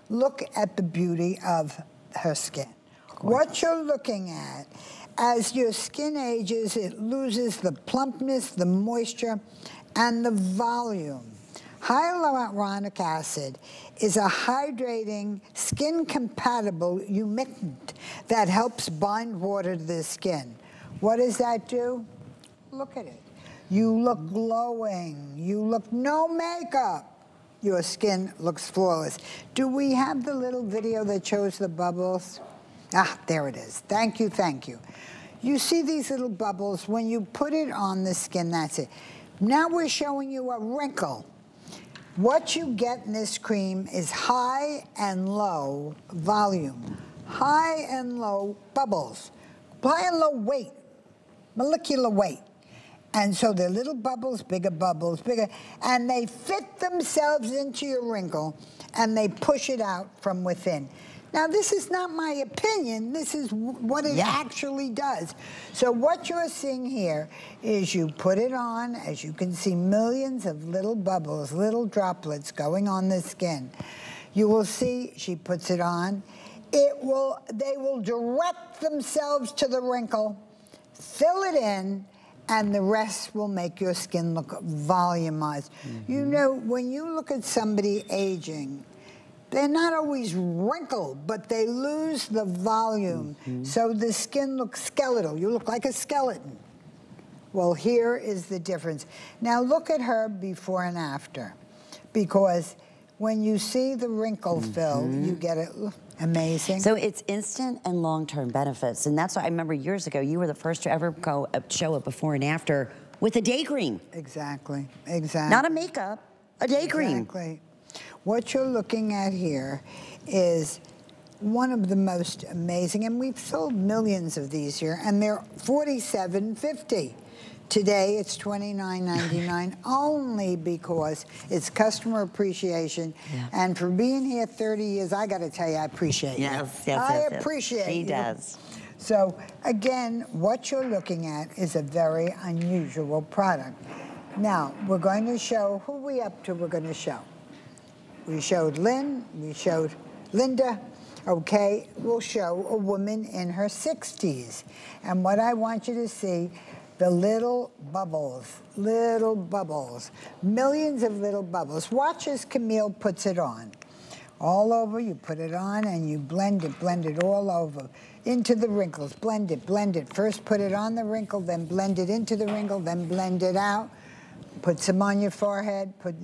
Look at the beauty of her skin. What you're looking at, as your skin ages, it loses the plumpness, the moisture, and the volume. Hyaluronic acid is a hydrating, skin-compatible humectant that helps bind water to the skin. What does that do? Look at it. You look glowing. You look no makeup. Your skin looks flawless. Do we have the little video that shows the bubbles? Ah, there it is. Thank you, thank you. You see these little bubbles. When you put it on the skin, that's it. Now we're showing you a wrinkle. What you get in this cream is high and low volume, high and low bubbles, high and low weight, molecular weight. And so they're little bubbles, bigger bubbles, bigger, and they fit themselves into your wrinkle and they push it out from within. Now, this is not my opinion. This is what it yeah. actually does. So what you're seeing here is you put it on, as you can see, millions of little bubbles, little droplets going on the skin. You will see she puts it on. It will, they will direct themselves to the wrinkle, fill it in, and the rest will make your skin look volumized. Mm -hmm. You know, when you look at somebody aging, they're not always wrinkled, but they lose the volume. Mm -hmm. So the skin looks skeletal. You look like a skeleton. Well, here is the difference. Now look at her before and after. Because when you see the wrinkle mm -hmm. fill, you get it amazing. So it's instant and long-term benefits. And that's why I remember years ago, you were the first to ever go uh, show a before and after with a day cream. Exactly, exactly. Not a makeup, a day cream. Exactly. What you're looking at here is one of the most amazing, and we've sold millions of these here, and they're 47.50. Today it's $29.99 only because it's customer appreciation. Yeah. And for being here 30 years, I got to tell you, I appreciate yes, you. Yes, I yes, appreciate yes. He you. does. So again, what you're looking at is a very unusual product. Now, we're going to show, who we up to we're going to show? We showed Lynn, we showed Linda, okay? We'll show a woman in her 60s. And what I want you to see, the little bubbles, little bubbles, millions of little bubbles. Watch as Camille puts it on. All over, you put it on and you blend it, blend it all over into the wrinkles, blend it, blend it. First put it on the wrinkle, then blend it into the wrinkle, then blend it out. Put some on your forehead, put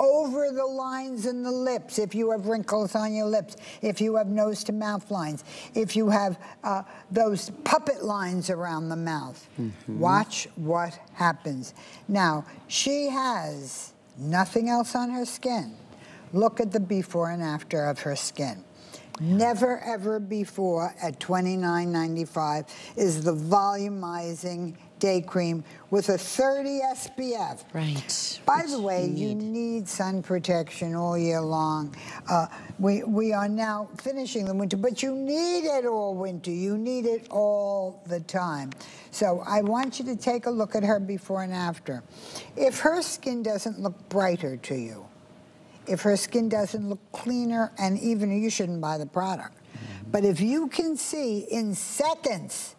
over the lines in the lips if you have wrinkles on your lips, if you have nose to mouth lines, if you have uh, those puppet lines around the mouth. Mm -hmm. Watch what happens. Now, she has nothing else on her skin. Look at the before and after of her skin. Never ever before at $29.95 is the volumizing day cream with a 30 SPF. Right. By Which the way, you need. you need. sun protection all year long. Uh, we, we are now finishing the winter, but you need it all winter. You need it all the time. So I want you to take a look at her before and after. If her skin doesn't look brighter to you, if her skin doesn't look cleaner, and even you shouldn't buy the product. Mm -hmm. But if you can see in seconds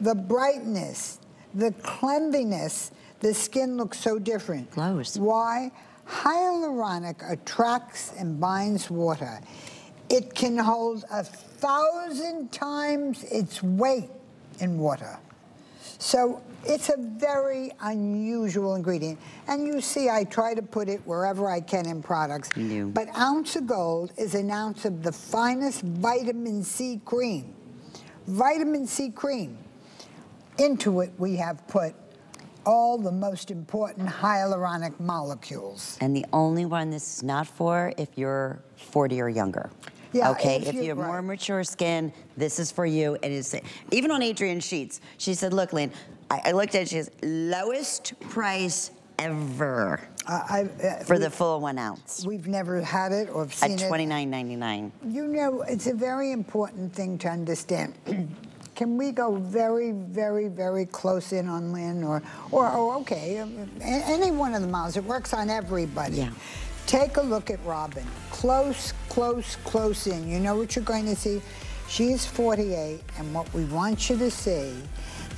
the brightness, the cleanliness, the skin looks so different. Glows. Why? Hyaluronic attracts and binds water. It can hold a thousand times its weight in water. So it's a very unusual ingredient. And you see, I try to put it wherever I can in products. But ounce of gold is an ounce of the finest vitamin C cream. Vitamin C cream. Into it, we have put all the most important hyaluronic molecules. And the only one this is not for if you're 40 or younger. Yeah, okay, if, if you have right. more mature skin, this is for you. And it's even on Adrienne Sheets, she said, look, Lynn, I, I looked at it, she says, lowest price ever uh, I, uh, for the full one ounce. We've never had it or seen it. At $29.99. You know, it's a very important thing to understand. Can we go very, very, very close in on Lynn or, or, or okay, um, any one of the models. It works on everybody. Yeah. Take a look at Robin. Close, close, close in. You know what you're going to see? She's 48, and what we want you to see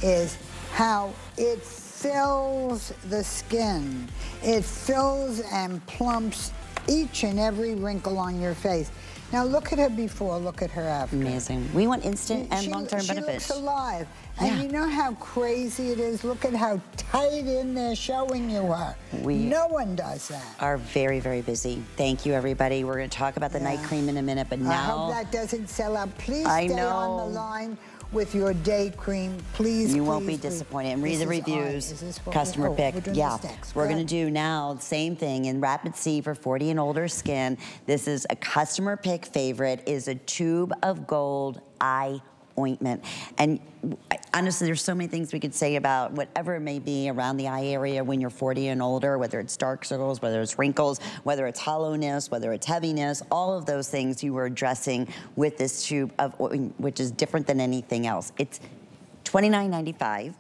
is how it fills the skin. It fills and plumps each and every wrinkle on your face. Now look at her before, look at her after. Amazing. We want instant and long-term benefits. She looks alive. And yeah. you know how crazy it is? Look at how tight in there showing you are. We no one does that. Are very, very busy. Thank you, everybody. We're going to talk about the yeah. night cream in a minute, but now... I hope that doesn't sell out. Please I stay know. on the line with your day cream, please. You please, won't be disappointed. And read the reviews. Customer oh, pick. We're yeah, we're going to do now the same thing in Rapid C for 40 and older skin. This is a customer pick favorite. Is a tube of gold eye ointment. And honestly, there's so many things we could say about whatever it may be around the eye area when you're 40 and older, whether it's dark circles, whether it's wrinkles, whether it's hollowness, whether it's heaviness, all of those things you were addressing with this tube of which is different than anything else. It's $29.95.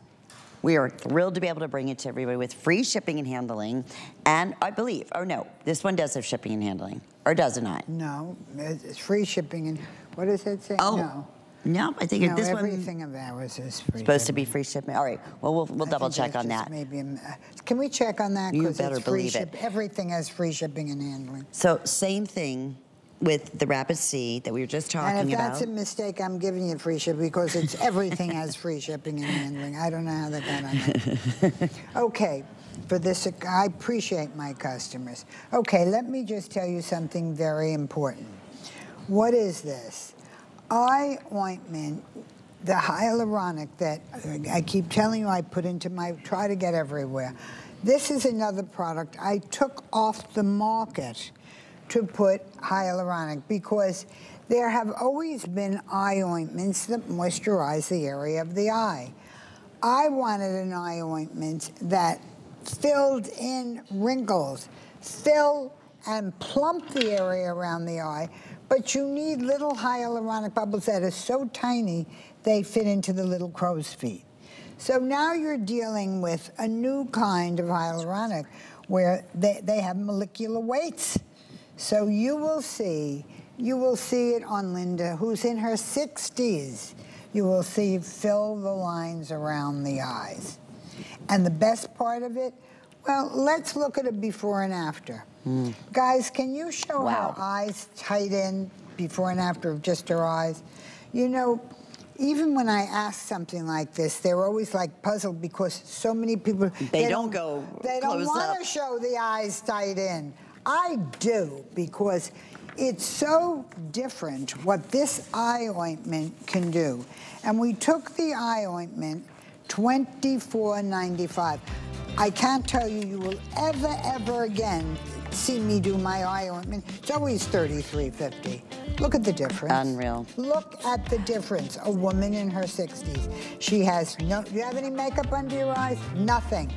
We are thrilled to be able to bring it to everybody with free shipping and handling. And I believe, oh no, this one does have shipping and handling, or does it not? No, it's free shipping and, what does it say? Oh. No. No, I think no, this everything of ours is free. Supposed shipping. to be free shipping. All right. Well, we'll, we'll double check on that. Maybe. Uh, can we check on that? You better it's free believe ship. it. Everything has free shipping and handling. So same thing with the Rapid C that we were just talking about. And if that's a mistake, I'm giving you free shipping because it's everything has free shipping and handling. I don't know how that got on there. okay, for this, I appreciate my customers. Okay, let me just tell you something very important. What is this? Eye ointment, the hyaluronic that I keep telling you I put into my, try to get everywhere. This is another product I took off the market to put hyaluronic because there have always been eye ointments that moisturize the area of the eye. I wanted an eye ointment that filled in wrinkles, fill and plump the area around the eye, but you need little hyaluronic bubbles that are so tiny they fit into the little crow's feet. So now you're dealing with a new kind of hyaluronic where they, they have molecular weights. So you will see, you will see it on Linda, who's in her 60s. You will see fill the lines around the eyes. And the best part of it, well, let's look at a before and after. Mm. Guys, can you show wow. how eyes tighten before and after of just her eyes? You know, even when I ask something like this, they're always like puzzled because so many people they, they don't, don't, go they don't want to show the eyes tight in. I do because it's so different what this eye ointment can do. And we took the eye ointment, $24.95. I can't tell you you will ever, ever again see me do my eye ointment. It's always $33.50. Look at the difference. Unreal. Look at the difference. A woman in her 60s. She has no, do you have any makeup under your eyes? Nothing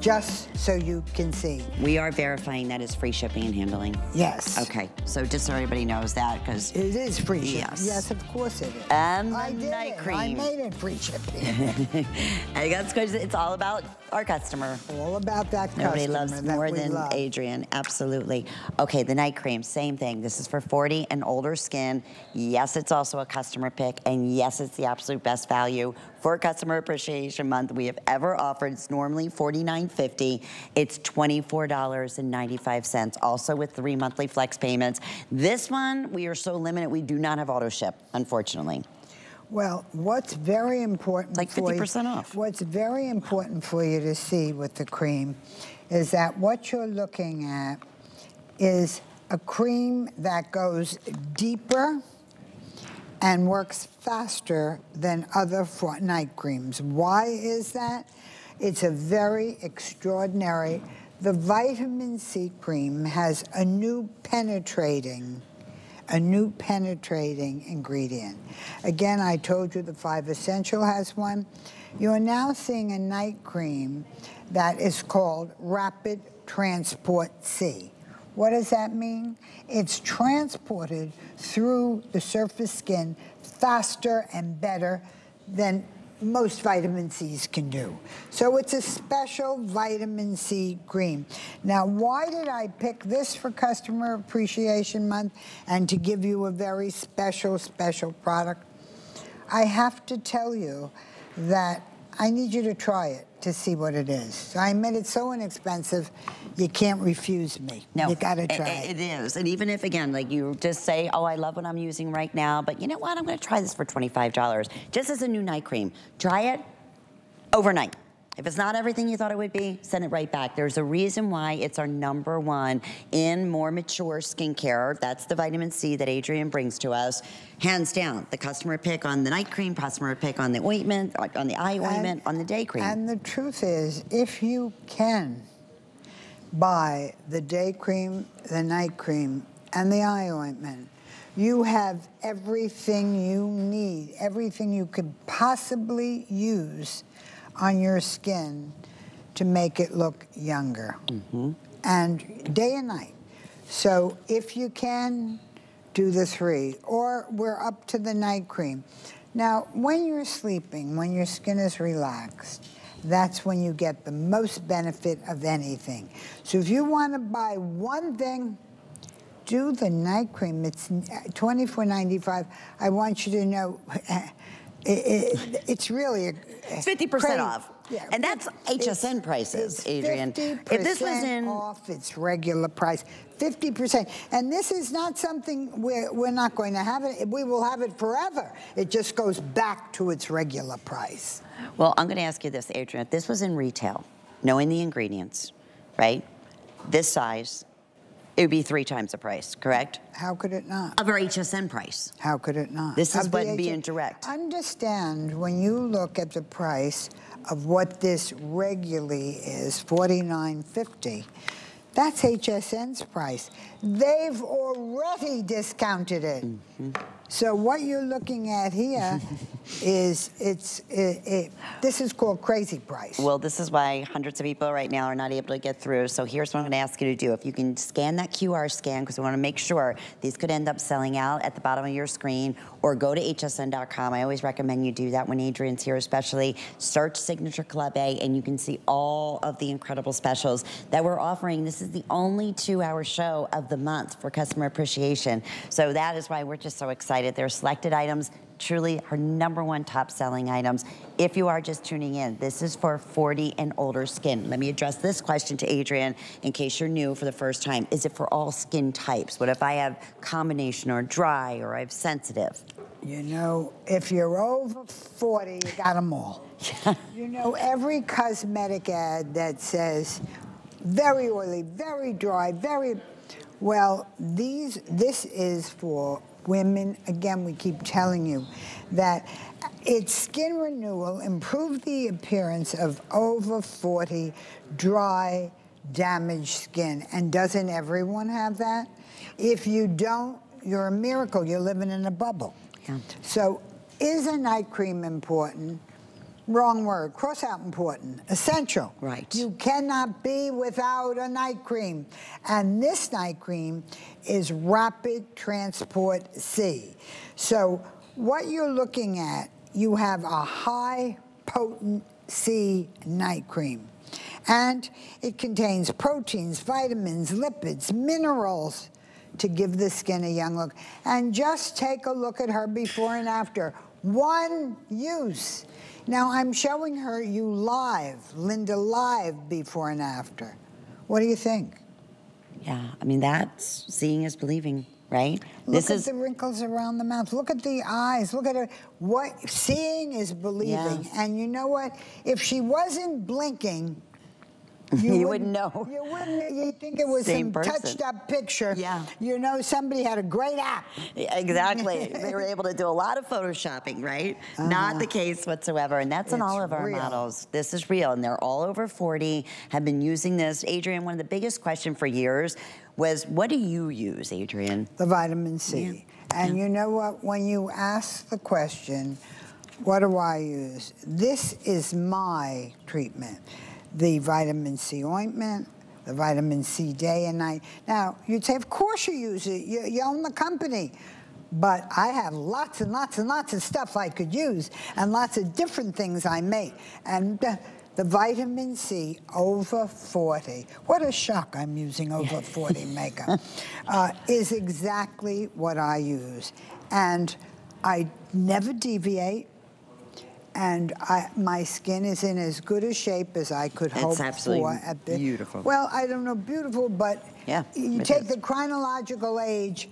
just so you can see. We are verifying that is free shipping and handling. Yes. Okay, so just so everybody knows that, because it is free shipping. Yes. Yes, of course it is. And I the night it. cream. I made it free shipping. and that's because it's all about our customer. All about that Nobody customer loves more than love. Adrienne, absolutely. Okay, the night cream, same thing. This is for 40 and older skin. Yes, it's also a customer pick, and yes, it's the absolute best value for Customer Appreciation Month we have ever offered. It's normally $49.50. It's $24.95, also with three monthly flex payments. This one, we are so limited, we do not have auto ship, unfortunately. Well, what's very important like 50% off. What's very important for you to see with the cream is that what you're looking at is a cream that goes deeper and works faster than other night creams. Why is that? It's a very extraordinary, the vitamin C cream has a new penetrating a new penetrating ingredient. Again, I told you the Five Essential has one. You are now seeing a night cream that is called Rapid Transport C. What does that mean? It's transported through the surface skin faster and better than most vitamin C's can do. So it's a special vitamin C cream. Now, why did I pick this for Customer Appreciation Month and to give you a very special, special product? I have to tell you that I need you to try it to see what it is. I admit it's so inexpensive, you can't refuse me. No, you got to try it, it. It is, and even if again, like you just say, "Oh, I love what I'm using right now," but you know what? I'm going to try this for $25, just as a new night cream. Try it overnight. If it's not everything you thought it would be, send it right back. There's a reason why it's our number one in more mature skincare. That's the vitamin C that Adrienne brings to us. Hands down, the customer pick on the night cream, customer pick on the ointment, on the eye ointment, and, on the day cream. And the truth is, if you can buy the day cream, the night cream, and the eye ointment, You have everything you need, everything you could possibly use on your skin to make it look younger. Mm-hmm. And day and night. So if you can, do the three. Or we're up to the night cream. Now, when you're sleeping, when your skin is relaxed, that's when you get the most benefit of anything. So if you want to buy one thing, do the night cream. It's $24.95. I want you to know it, it, it's really a, 50% off. Yeah, and that's HSN prices, Adrienne. if this was in off its regular price, 50%. And this is not something we're, we're not going to have it. We will have it forever. It just goes back to its regular price. Well, I'm going to ask you this, Adrienne. If this was in retail, knowing the ingredients, right? This size, it would be three times the price, correct? How could it not? Of our HSN price. How could it not? This is what being direct. Understand when you look at the price of what this regularly is, forty-nine fifty. That's HSN's price. They've already discounted it. Mm -hmm. So what you're looking at here is it's it, it, this is called crazy price. Well, this is why hundreds of people right now are not able to get through. So here's what I'm going to ask you to do. If you can scan that QR scan, because we want to make sure these could end up selling out at the bottom of your screen, or go to hsn.com. I always recommend you do that when Adrienne's here, especially search Signature Club A, and you can see all of the incredible specials that we're offering. This is the only two-hour show of the month for customer appreciation. So that is why we're just so excited There are selected items, truly her number one top selling items. If you are just tuning in, this is for 40 and older skin. Let me address this question to Adrienne in case you're new for the first time. Is it for all skin types? What if I have combination or dry or I have sensitive? You know, if you're over 40, you got them all. You know, every cosmetic ad that says very oily, very dry, very, well, these, this is for women, again, we keep telling you that it's skin renewal, improve the appearance of over 40 dry, damaged skin. And doesn't everyone have that? If you don't, you're a miracle. You're living in a bubble. Yeah. So is a night cream important? Wrong word. Cross out important. Essential. Right. You cannot be without a night cream. And this night cream is Rapid Transport C. So what you're looking at, you have a high potent C night cream. And it contains proteins, vitamins, lipids, minerals to give the skin a young look. And just take a look at her before and after. One use. Now, I'm showing her you live, Linda live before and after. What do you think? Yeah, I mean, that's seeing is believing, right? Look this at is... the wrinkles around the mouth. Look at the eyes. Look at her. What seeing is believing. Yeah. And you know what? If she wasn't blinking, You, you wouldn't, wouldn't, know. You wouldn't. You think it was Same some touched-up picture. Yeah. You know, somebody had a great app. Yeah, exactly. they were able to do a lot of photoshopping, right? Uh, Not the case whatsoever, and that's in all of our real. models. This is real, and they're all over 40. Have been using this. Adrienne, one of the biggest questions for years was, what do you use, Adrienne? The vitamin C. Yeah. And yeah. you know what? When you ask the question, what do I use? This is my treatment the vitamin C ointment, the vitamin C day and night. Now, you'd say, of course you use it. You, you, own the company. But I have lots and lots and lots of stuff I could use and lots of different things I make. And uh, the vitamin C over 40, what a shock I'm using over 40 makeup, uh, is exactly what I use. And I never deviate and I, my skin is in as good a shape as I could it's hope absolutely for. At the, beautiful. Well, I don't know, beautiful, but yeah, you take is. the chronological age,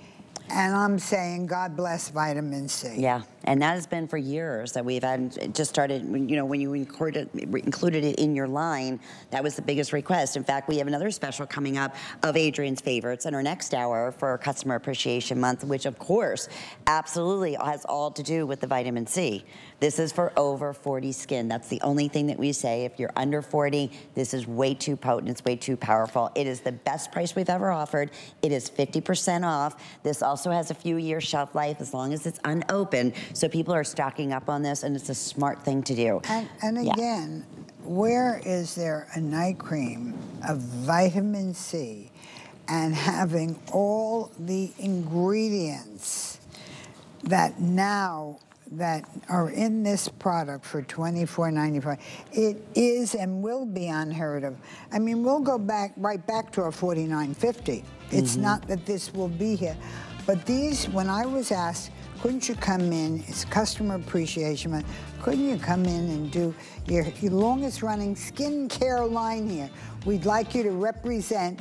and I'm saying God bless vitamin C. Yeah. And that has been for years that we've had, just started, you know, when you included, included it in your line, that was the biggest request. In fact, we have another special coming up of Adrienne's favorites in our next hour for Customer Appreciation Month, which of course, absolutely has all to do with the vitamin C. This is for over 40 skin. That's the only thing that we say. If you're under 40, this is way too potent. It's way too powerful. It is the best price we've ever offered. It is 50% off. This also has a few year shelf life as long as it's unopened. So people are stocking up on this and it's a smart thing to do. And, and yeah. again, where is there a night cream of vitamin C and having all the ingredients that now that are in this product for $24.95, it is and will be unheard of. I mean, we'll go back right back to our $49.50. It's mm -hmm. not that this will be here. But these, when I was asked, couldn't you come in, it's customer appreciation month, couldn't you come in and do your, your longest running skincare line here? We'd like you to represent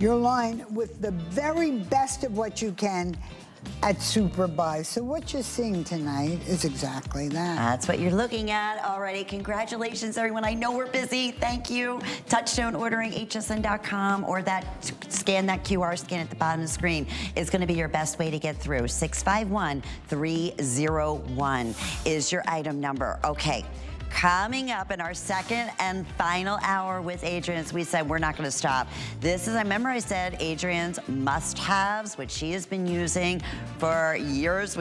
your line with the very best of what you can at Super Buy. So what you're seeing tonight is exactly that. That's what you're looking at already. Congratulations, everyone. I know we're busy. Thank you. Touchstone ordering hsn.com or that scan that QR scan at the bottom of the screen is going to be your best way to get through. 651 301 is your item number. Okay. Coming up in our second and final hour with Adrienne, as we said, we're not gonna stop. This is, I remember I said Adrienne's must-haves, which she has been using for years.